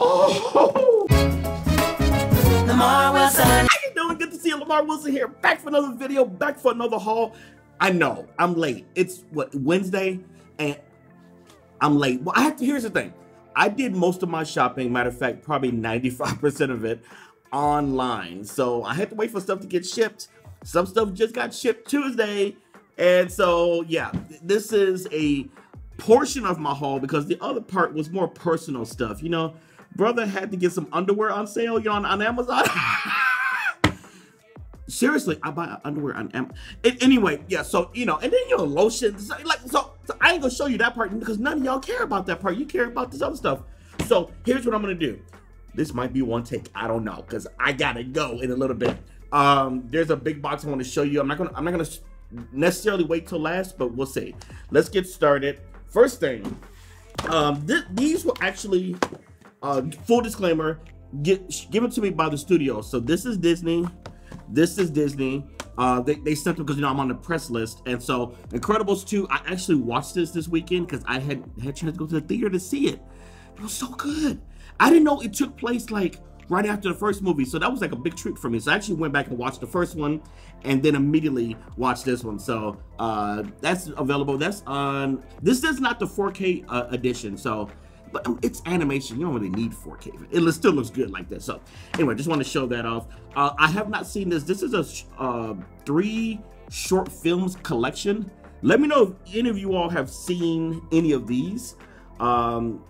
Oh! Lamarr Wilson. How you doing? Good to see you. Lamarr Wilson here. Back for another video. Back for another haul. I know I'm late. It's what Wednesday, and I'm late. Well, I have to. Here's the thing. I did most of my shopping. Matter of fact, probably 95% of it online. So I had to wait for stuff to get shipped. Some stuff just got shipped Tuesday. And so, yeah, this is a portion of my haul because the other part was more personal stuff. You know, brother had to get some underwear on sale, you know, on, on Amazon. Seriously, I buy underwear on Amazon. Anyway, yeah, so, you know, and then, you know, lotion. Like, so, so I ain't gonna show you that part because none of y'all care about that part. You care about this other stuff. So here's what I'm gonna do. This might be one take. I don't know because I gotta go in a little bit. Um, there's a big box I want to show you. I'm not gonna I'm not gonna necessarily wait till last, but we'll see. Let's get started. First thing, um, th these were actually uh, full disclaimer, get given to me by the studio. So this is Disney. This is Disney. Uh, they, they sent them because you know I'm on the press list, and so Incredibles 2. I actually watched this this weekend because I had had chance to go to the theater to see it. It was so good. I didn't know it took place like right after the first movie. So that was like a big treat for me. So I actually went back and watched the first one and then immediately watched this one. So uh, that's available. That's on, this is not the 4K uh, edition. So, but um, it's animation. You don't really need 4K. It still looks good like that. So anyway, just want to show that off. Uh, I have not seen this. This is a uh, three short films collection. Let me know if any of you all have seen any of these. Um,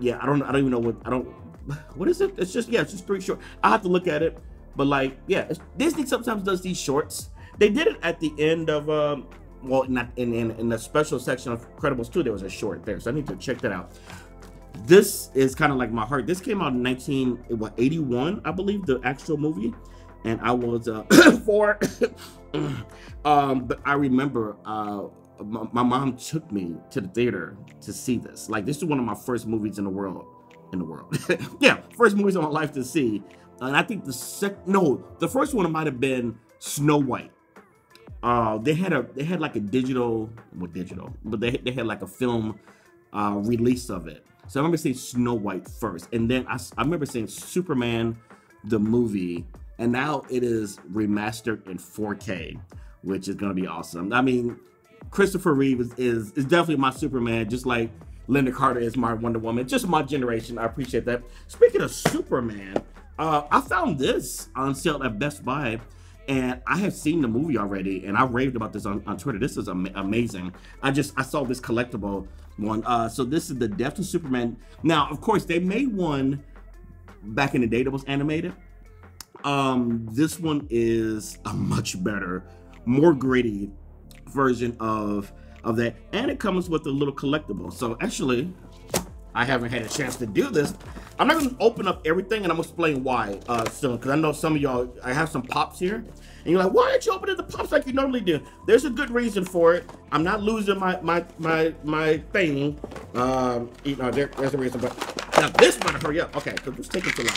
yeah, I don't I don't even know what I don't what is it? It's just yeah, it's just three short. I have to look at it, but like yeah, Disney sometimes does these shorts. They did it at the end of um, well, not in in, in the special section of Credibles 2, there was a short there, so I need to check that out. This is kind of like my heart. This came out in 1981, I believe, the actual movie, and I was uh, four. um, but I remember uh, my, my mom took me to the theater to see this. Like this is one of my first movies in the world. In the world, yeah, first movies of my life to see. And I think the sec no, the first one might have been Snow White. Uh, they had a they had like a digital, well, digital, but they they had like a film uh, release of it. So I remember seeing Snow White first, and then I, I remember seeing Superman, the movie, and now it is remastered in 4K, which is gonna be awesome. I mean, Christopher Reeve is, is, is definitely my Superman, just like Lynda Carter is my Wonder Woman. Just my generation. I appreciate that. Speaking of Superman, uh, I found this on sale at Best Buy, and I have seen the movie already, and I raved about this on, on Twitter. This is am amazing. I just I saw this collectible one. Uh, so this is the Death of Superman. Now, of course, they made one back in the day that was animated. Um, this one is a much better, more gritty, version of of that and it comes with a little collectible so actually I haven't had a chance to do this I'm not gonna open up everything and I'm gonna explain why uh, soon because I know some of y'all I have some pops here and you're like why aren't you opening the pops like you normally do there's a good reason for it I'm not losing my my my my thing um you know there, there's a reason but now this better hurry up okay because it's taking too long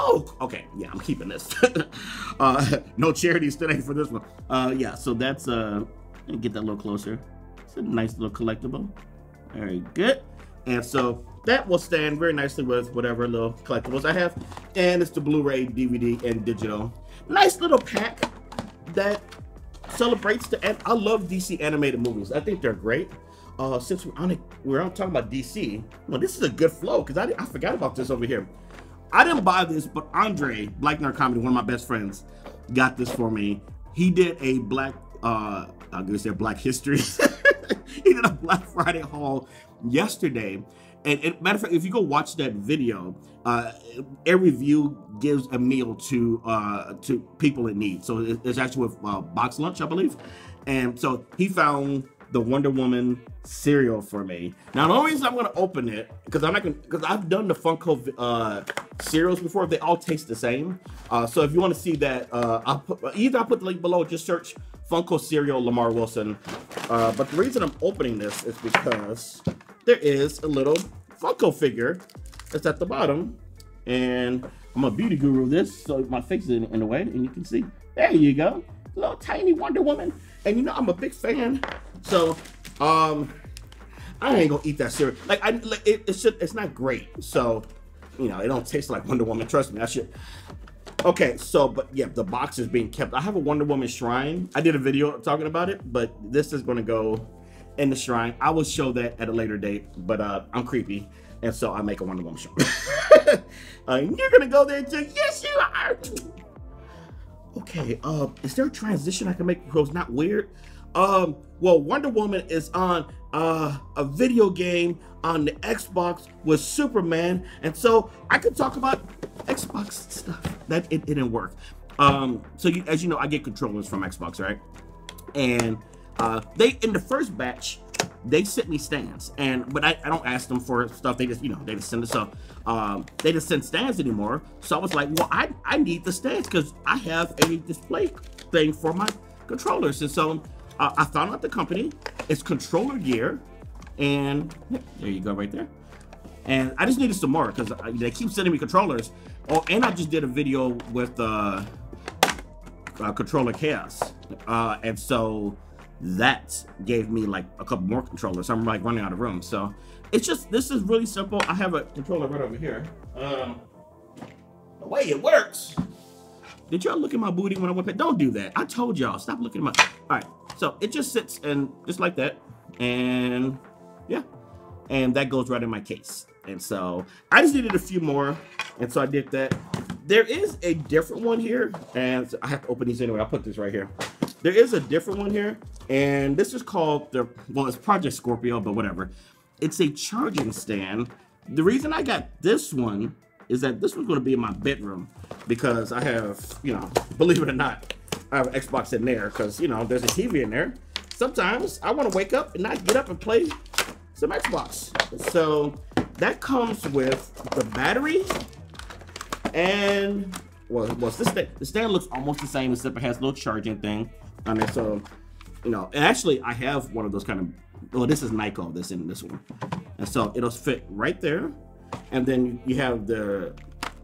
Oh, okay. Yeah, I'm keeping this. uh, no charities today for this one. Uh, yeah, so that's, uh, get that a little closer. It's a nice little collectible. Very good. And so that will stand very nicely with whatever little collectibles I have. And it's the Blu-ray, DVD, and digital. Nice little pack that celebrates the, and I love DC animated movies. I think they're great. Uh, since we're on, it, we're on talking about DC, well, this is a good flow because I, I forgot about this over here. I didn't buy this, but Andre, Black Nerd Comedy, one of my best friends, got this for me. He did a Black, uh, I'm gonna say Black History. he did a Black Friday haul yesterday. And, and, matter of fact, if you go watch that video, uh, every view gives a meal to uh, to people in need. So it's actually with uh, BoxLunch, I believe. And so he found the Wonder Woman cereal for me. Now the only reason I'm gonna open it because I'm not gonna because I've done the Funko uh, cereals before. They all taste the same. Uh, so if you want to see that, uh, I'll put either I'll put the link below. Just search Funko cereal Lamarr Wilson. Uh, but the reason I'm opening this is because there is a little Funko figure that's at the bottom, and I'm a beauty guru. This so my face is in, in the way, and you can see. There you go, little tiny Wonder Woman. And you know I'm a big fan so, um, I ain't gonna eat that cereal. Like I, like, it, it should. It's not great. So, you know, it don't taste like Wonder Woman. Trust me, I should. Okay, so but yeah, the box is being kept. I have a Wonder Woman shrine. I did a video talking about it, but this is gonna go in the shrine. I will show that at a later date, but uh, I'm creepy, and so I make a Wonder Woman show. uh, you're gonna go there too? Yes, you are. Okay, uh, is there a transition I can make so it's not weird? Um, well, Wonder Woman is on uh, a video game on the Xbox with Superman, and so I could talk about Xbox stuff. That it, it didn't work. Um, so you, as you know, I get controllers from Xbox, right? And uh, they in the first batch, they sent me stands, and but I, I don't ask them for stuff. They just you know they just send us up. Um, they just send stands anymore. So I was like, well, I I need the stands because I have a display thing for my controllers, and so uh, I found out the company. It's Controller Gear, and yeah, there you go, right there. And I just needed some more because they keep sending me controllers. Oh, and I just did a video with uh, uh Controller Chaos, uh, and so that gave me like a couple more controllers. I'm like running out of room. So it's just, this is really simple. I have a controller right over here. Um, the way it works. Did y'all look at my booty when I went? Don't do that. I told y'all, stop looking at my, all right. So it just sits and just like that. And yeah, and that goes right in my case. And so I just needed a few more. And so I did that. There is a different one here. And so I have to open these anyway. I'll put this right here. There is a different one here, and this is called the, well, it's Project Scorpio, but whatever. It's a charging stand. The reason I got this one is that this one's gonna be in my bedroom because I have, you know, believe it or not, I have an Xbox in there because, you know, there's a TV in there. Sometimes I wanna wake up and not get up and play some Xbox. So that comes with the battery and well, well this thing? the stand looks almost the same except it has a little charging thing. I mean, so, you know, actually I have one of those kind of, well, this is Nyko, this in this one. And so it'll fit right there. And then you have the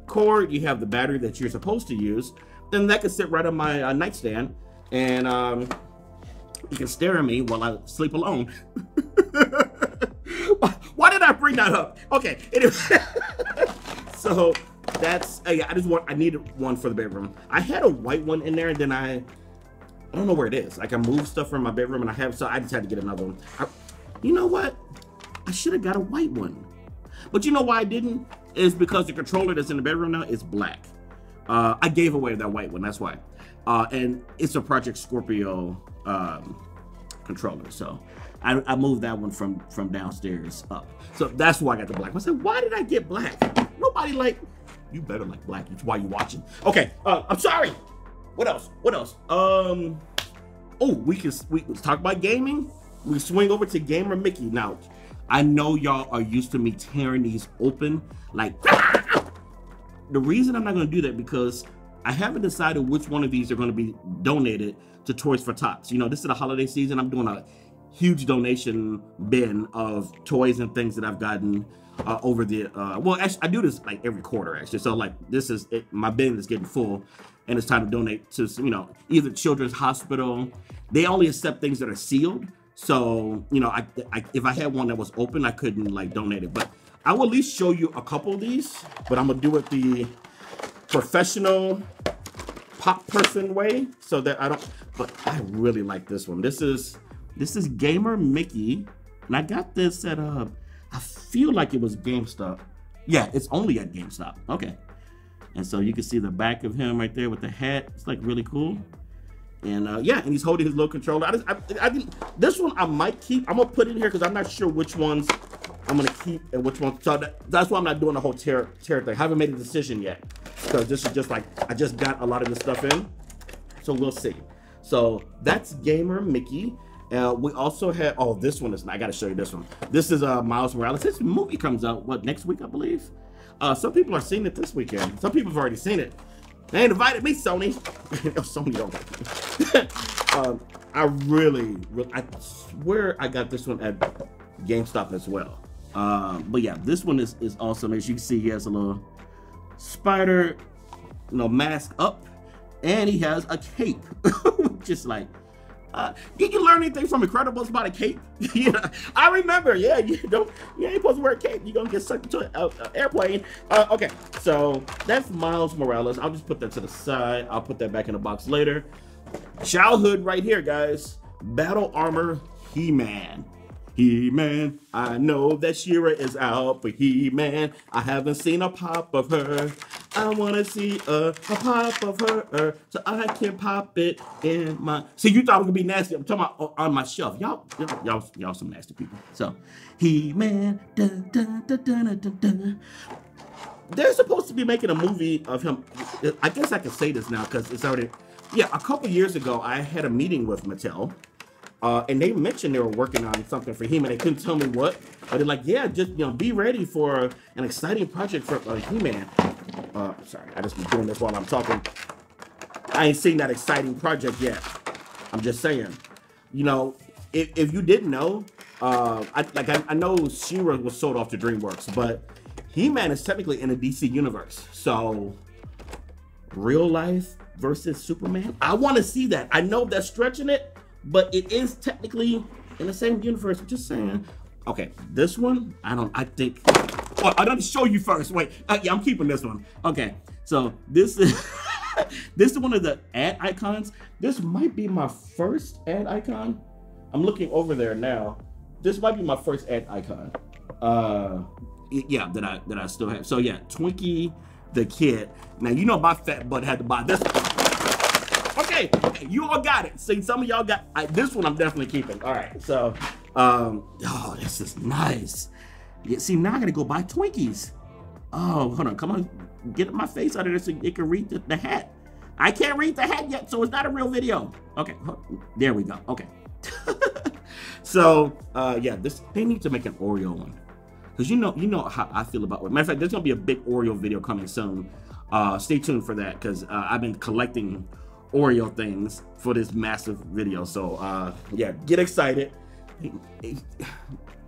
cord, you have the battery that you're supposed to use. Then that can sit right on my uh, nightstand. And um, you can stare at me while I sleep alone. Why did I bring that up? Okay, anyway. so that's, uh, yeah, I just want, I needed one for the bedroom. I had a white one in there and then I, I don't know where it is. Like I moved stuff from my bedroom and I have, so I just had to get another one. I, you know what? I should have got a white one. But you know why I didn't? Is because the controller that's in the bedroom now is black. Uh, I gave away that white one, that's why. Uh, and it's a Project Scorpio um, controller. So I, I, moved that one from, from downstairs up. So that's why I got the black. I said, why did I get black? Nobody like, you better like black. It's why you watching. Okay, uh, I'm sorry. What else? What else? Um, oh, we can we can talk about gaming. We swing over to Gamer Mickey now. I know y'all are used to me tearing these open like. The reason I'm not going to do that because I haven't decided which one of these are going to be donated to Toys for Tots. You know, this is the holiday season. I'm doing a huge donation bin of toys and things that I've gotten uh, over the. Uh, well, actually, I do this like every quarter actually. So like this is it, my bin is getting full, and it's time to donate to you know either Children's Hospital. They only accept things that are sealed. So you know, I, I if I had one that was open, I couldn't like donate it. But I will at least show you a couple of these. But I'm gonna do it the professional pop person way, so that I don't. But I really like this one. This is this is Gamer Mickey, and I got this at uh, I feel like it was GameStop. Yeah, it's only at GameStop. Okay. And so you can see the back of him right there with the hat. It's like really cool. And uh, yeah, and he's holding his little controller. I, just, I, I didn't, this one I might keep. I'm gonna put in here because I'm not sure which ones I'm gonna keep and which ones. So that, that's why I'm not doing the whole tear, tear thing. I haven't made a decision yet because this is just like I just got a lot of this stuff in. So we'll see. So that's Gamer Mickey. Uh, we also had, oh, this one is, I got to show you this one. This is uh, Miles Morales. This movie comes out, what, next week, I believe? Uh, some people are seeing it this weekend. Some people have already seen it. They ain't invited me, Sony. oh, Sony don't. um, I really, really, I swear I got this one at GameStop as well. Um, but yeah, this one is, is awesome. As you can see, he has a little spider, you know, mask up, and he has a cape. Just like, Uh, did you learn anything from Incredibles about a cape? yeah, I remember. Yeah, you don't. You ain't supposed to wear a cape. You're gonna get sucked into an airplane. Uh, okay, so that's Miles Morales. I'll just put that to the side. I'll put that back in the box later. Childhood right here, guys. Battle Armor He-Man. He-Man, I know that She-Ra is out for He-Man. I haven't seen a pop of her. I wanna see a, a pop of her so I can pop it in my. See, you thought it would be nasty. I'm talking about on my shelf. Y'all, y'all, y'all, some nasty people. So, dun, dun, dun, dun, dun. They're supposed to be making a movie of him. I guess I can say this now because it's already. Yeah, a couple years ago, I had a meeting with Mattel uh, and they mentioned they were working on something for He-Man. They couldn't tell me what, but they're like, yeah, just you know, be ready for an exciting project for uh, He-Man. Uh, sorry, I just been doing this while I'm talking. I ain't seen that exciting project yet. I'm just saying. You know, if, if you didn't know, uh, I, like I, I know She-Ra was sold off to DreamWorks, but He-Man is technically in a DC universe. So, real life versus Superman. I want to see that. I know they're stretching it, but it is technically in the same universe. I'm just saying. Okay, this one, I don't, I think, well, I don't show you first. Wait, uh, yeah, I'm keeping this one. Okay, so this is, this is one of the ad icons. This might be my first ad icon. I'm looking over there now. This might be my first ad icon. Uh, yeah, that I that I still have. So yeah, Twinkie the kid. Now you know my fat butt had to buy this. Okay, okay, you all got it. See, some of y'all got I, this one. I'm definitely keeping. All right, so um, oh, this is nice. Yeah, see, now I gotta go buy Twinkies. Oh, hold on, come on, get my face out of this so it can read the, the hat. I can't read the hat yet, so it's not a real video. Okay, there we go. Okay. so uh, yeah, this they need to make an Oreo one because you know you know how I feel about. It. Matter of fact, there's gonna be a big Oreo video coming soon. Uh, stay tuned for that because uh, I've been collecting Oreo things for this massive video. So uh, yeah, get excited.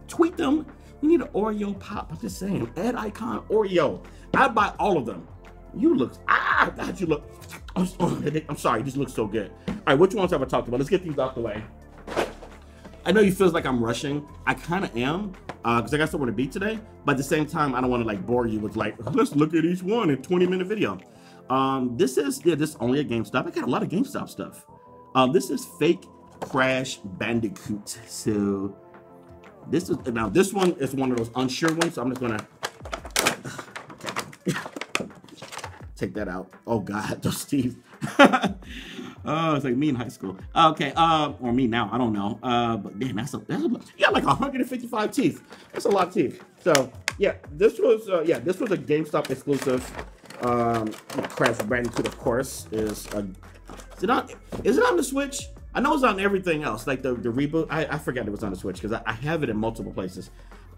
Tweet them. We need an Oreo pop. I'm just saying, ad icon Oreo. I'd buy all of them. You look, ah, God, you look. I'm sorry, this looks so good. All right, which ones have I talked about? Let's get these out the way. I know you feels like I'm rushing. I kind of am, because uh, I got somewhere to be today. But at the same time, I don't want to like bore you with like, let's look at each one in 20 minute video. Um, this is yeah, this is only a GameStop. I got a lot of GameStop stuff. Um, this is fake Crash Bandicoot. So this is now this one is one of those unsure ones. So I'm just gonna take that out. Oh God, those teeth. oh, it's like me in high school. Okay, uh, or me now. I don't know. Uh, but damn, that's a that's a, you got like 155 teeth. That's a lot of teeth. So yeah, this was uh, yeah, this was a GameStop exclusive. Um, Crash Bandicoot, of course, is a, is it on is it on the Switch? I know it's on everything else, like the, the reboot. I, I forgot it was on the Switch because I, I, have it in multiple places.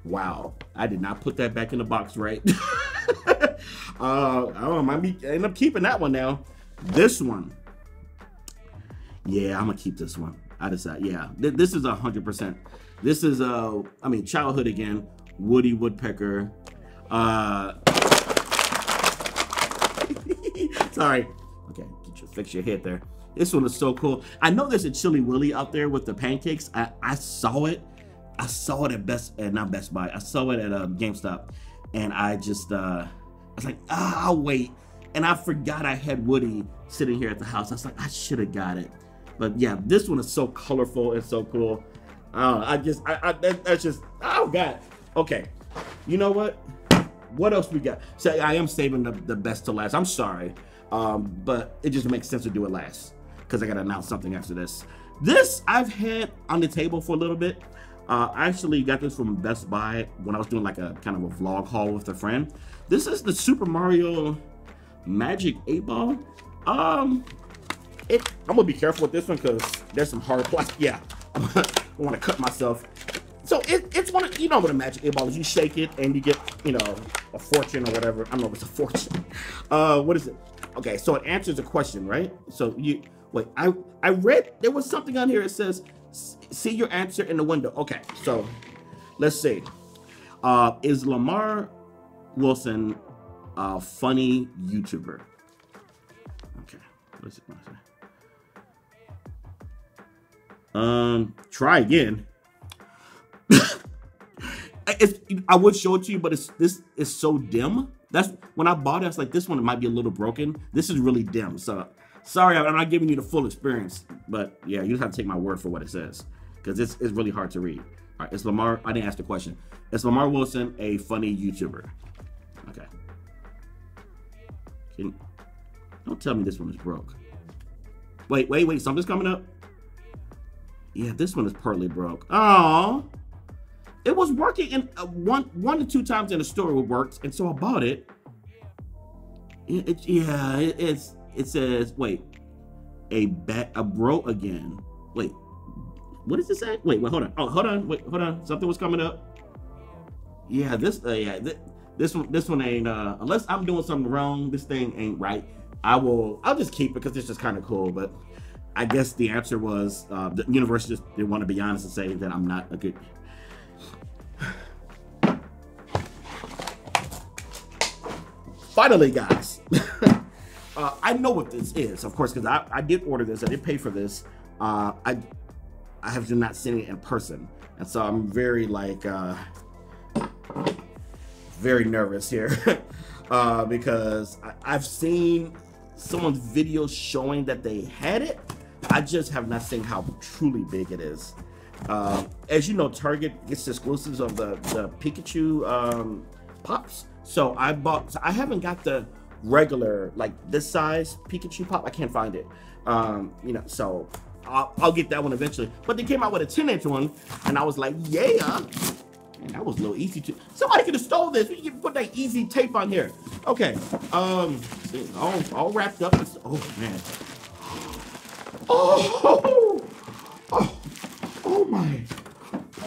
Wow, I did not put that back in the box right. uh, I don't know, might be end up keeping that one now. This one, yeah, I'm gonna keep this one. I decide, yeah, th this is a hundred percent. This is uh, I mean, childhood again. Woody Woodpecker. Uh, Sorry. Okay, get your, fix your head there. This one is so cool. I know there's a Chilly Willy out there with the pancakes. I, I saw it. I saw it at Best, uh, not Best Buy. I saw it at uh, GameStop, and I just, uh, I was like, ah, I'll wait. And I forgot I had Woody sitting here at the house. I was like, I should have got it. But yeah, this one is so colorful and so cool. Uh, I just, I, I that, that's just, oh God. Okay, you know what? What else we got? So I am saving the, the best to last. I'm sorry. Um, but it just makes sense to do it last because I got to announce something after this. This I've had on the table for a little bit. Uh, I actually got this from Best Buy when I was doing like a kind of a vlog haul with a friend. This is the Super Mario Magic 8 Ball. Um, it, I'm gonna be careful with this one because there's some hard plastic. Yeah, I want to cut myself. So it, it's one of, you know what a magic eight ball is. You shake it and you get, you know, a fortune or whatever. I don't know if it's a fortune. Uh, what is it? Okay, so it answers a question, right? So you wait. I I read there was something on here. It says, "See your answer in the window." Okay, so let's see. Uh, is Lamarr Wilson a funny YouTuber? Okay, it? Um, try again. it's, I would show it to you, but it's this is so dim. That's when I bought it. I was like, this one might be a little broken. This is really dim. So sorry, I'm not giving you the full experience. But yeah, you just have to take my word for what it says because it's it's really hard to read. All right, it's Lamarr. I didn't ask the question. Is Lamarr Wilson a funny YouTuber? Okay. Can, don't tell me this one is broke. Wait, wait, wait. Something's coming up. Yeah, this one is partly broke. Oh, it was working in uh, one one to two times in the store. It worked, and so I bought it. It, it yeah, it, it's it says wait, a bat a bro again. Wait, what does it say? Wait, wait, hold on. Oh, hold on. Wait, hold on. Something was coming up. Yeah, this uh, yeah, th this one this one ain't uh unless I'm doing something wrong, this thing ain't right. I will I'll just keep it because it's just kind of cool, but I guess the answer was uh, the universe just didn't want to be honest and say that I'm not a good. Finally, guys, uh, I know what this is, of course, because I, I did order this. I did pay for this. Uh, I I have not seen it in person, and so I'm very like uh, very nervous here uh, because I, I've seen someone's video showing that they had it, I just have not seen how truly big it is. Uh, as you know, Target gets exclusives of the the Pikachu um, pops. So I bought. So I haven't got the regular like this size Pikachu pop. I can't find it. Um, you know, so I'll, I'll, get that one eventually. But they came out with a 10 inch one, and I was like, yeah. Man, that was a little easy to. Somebody could have stole this. We can put that easy tape on here. Okay. Um, all all wrapped up. Oh man. Oh, oh, oh my,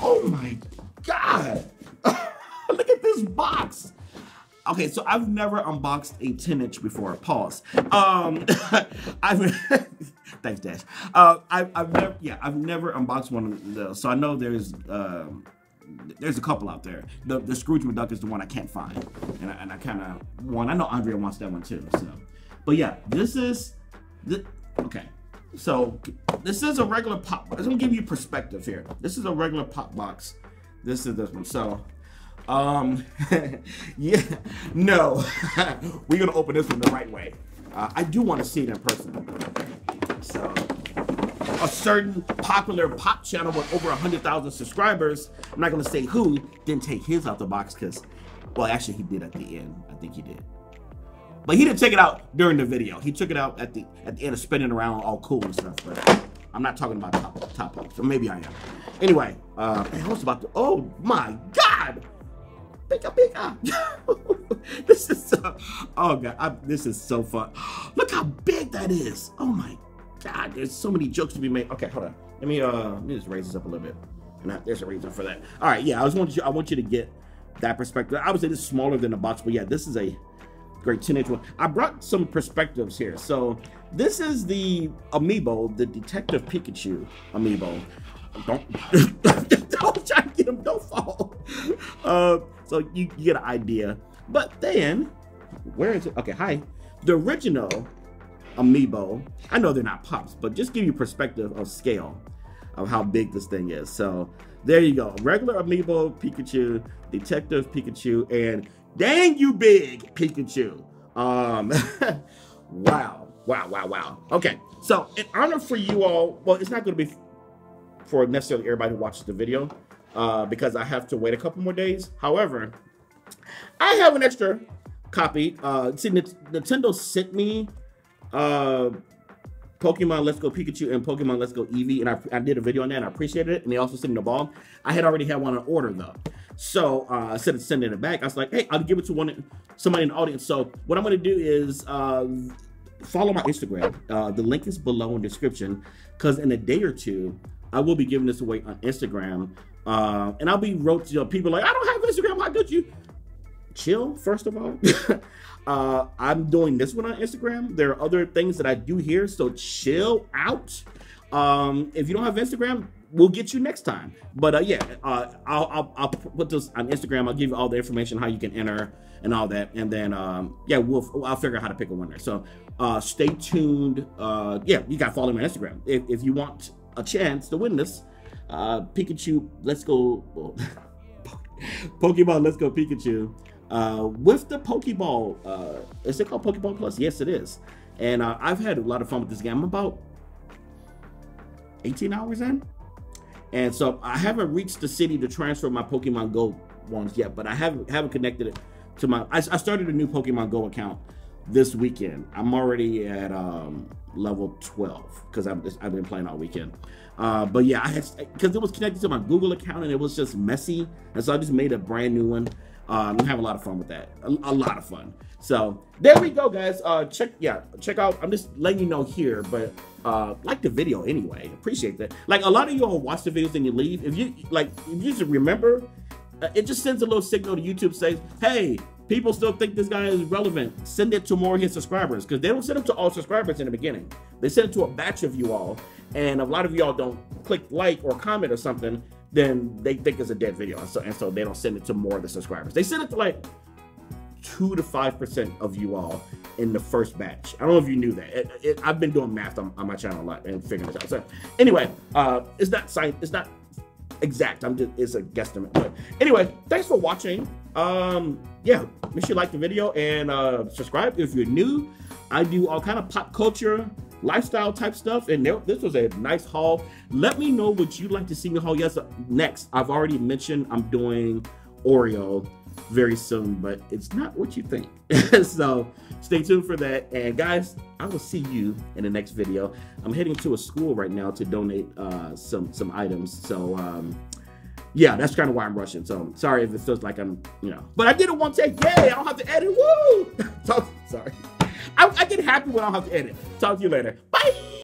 oh my God. Look at this box. Okay, so I've never unboxed a 10 inch before. Pause. Um, I've, thanks, Dash. Uh, I've, I've never, yeah, I've never unboxed one of those. So I know there's, um, there's a couple out there. The, the Scrooge McDuck is the one I can't find. And I, and I kind of want, I know Andrea wants that one too. So, but yeah, this is, the, okay. So this is a regular pop. I'm gonna give you perspective here. This is a regular pop box. This is this one. So, um, yeah, no, we're gonna open this one the right way. Uh, I do want to see it in person. So, a certain popular pop channel with over 100,000 subscribers, I'm not gonna say who, didn't take his out the box because, well, actually he did at the end. I think he did. But he didn't take it out during the video. He took it out at the at the end of spinning around all cool and stuff. But I'm not talking about top top ups, or maybe I am. Anyway, uh, I was about to. Oh my God! Bigger, bigger. this is so. Oh God, I, this is so fun. Look how big that is. Oh my God, there's so many jokes to be made. Okay, hold on. Let me uh, let me just raise this up a little bit. And I, there's a reason for that. All right, yeah, I was want you. I want you to get that perspective. Obviously, this is smaller than the box, but yeah, this is a great 10 inch one. I brought some perspectives here. So this is the amiibo, the Detective Pikachu amiibo. Don't don't try to get him, don't fall. Uh, so you, you get an idea. But then, where is it? Okay, hi. The original amiibo, I know they're not pops, but just give you perspective of scale of how big this thing is. So there you go. Regular amiibo Pikachu, Detective Pikachu, and Dang you big, Pikachu. Um, wow, wow, wow, wow. Okay, so in honor for you all, well, it's not going to be for necessarily everybody who watches the video uh, because I have to wait a couple more days. However, I have an extra copy. Uh, see, Nintendo sent me uh, Pokemon Let's Go Pikachu and Pokemon Let's Go Eevee, and I, I did a video on that, and I appreciated it. And they also sent me the ball. I had already had one on order though. So uh, instead of sending it back, I was like, hey, I'll give it to one somebody in the audience. So what I'm going to do is uh, follow my Instagram. Uh, the link is below in description because in a day or two, I will be giving this away on Instagram. Uh, and I'll be wrote to you know, people like, I don't have Instagram. How could you? Chill, first of all. uh, I'm doing this one on Instagram. There are other things that I do here, so chill out. Um, if you don't have Instagram, we'll get you next time. But uh, yeah, uh, I'll, I'll, I'll put this on Instagram. I'll give you all the information how you can enter and all that, and then um, yeah, we'll I'll figure out how to pick a winner. So uh, stay tuned. Uh, yeah, you got to follow me on Instagram if, if you want a chance to win this. Uh, Pikachu, let's go. Well, Pokemon, let's go Pikachu. Uh, with the Pokeball, uh, is it called Pokeball Plus? Yes, it is. And uh, I've had a lot of fun with this game. I'm about 18 hours in. And so I haven't reached the city to transfer my Pokemon Go ones yet, but I haven't haven't connected it to my. I, I started a new Pokemon Go account this weekend. I'm already at um, level 12 because I've, I've been playing all weekend. Uh, but yeah, I had because it was connected to my Google account and it was just messy, and so I just made a brand new one. I'm having a lot of fun with that. A, a, lot of fun. So there we go, guys. Uh, check yeah, check out. I'm just letting you know here, but uh, like the video anyway. Appreciate that. Like a lot of you all watch the videos and you leave. If you like, if you just remember, uh, it just sends a little signal to YouTube says, hey, people still think this guy is relevant. Send it to more of his subscribers because they don't send it to all subscribers in the beginning. They send it to a batch of you all, and a lot of y'all don't click like or comment or something. Then they think it's a dead video, and so, and so they don't send it to more of the subscribers. They send it to like two to five percent of you all in the first batch. I don't know if you knew that. It, it, I've been doing math on, on, my channel a lot and figuring this out. So anyway, uh, it's not science. It's not exact. I'm just it's a guesstimate. But anyway, thanks for watching. Um, yeah, make sure you like the video and uh, subscribe if you're new. I do all kind of pop culture, lifestyle type stuff, and there, this was a nice haul. Let me know what you'd like to see me haul. Yes, next I've already mentioned I'm doing Oreo very soon, but it's not what you think. so stay tuned for that. And guys, I will see you in the next video. I'm heading to a school right now to donate uh, some some items. So um, yeah, that's kind of why I'm rushing. So sorry if it feels like I'm, you know, but I did it one take. Yay! I don't have to edit. Woo! so, sorry. I, I get happy when I don't have to edit. Talk to you later.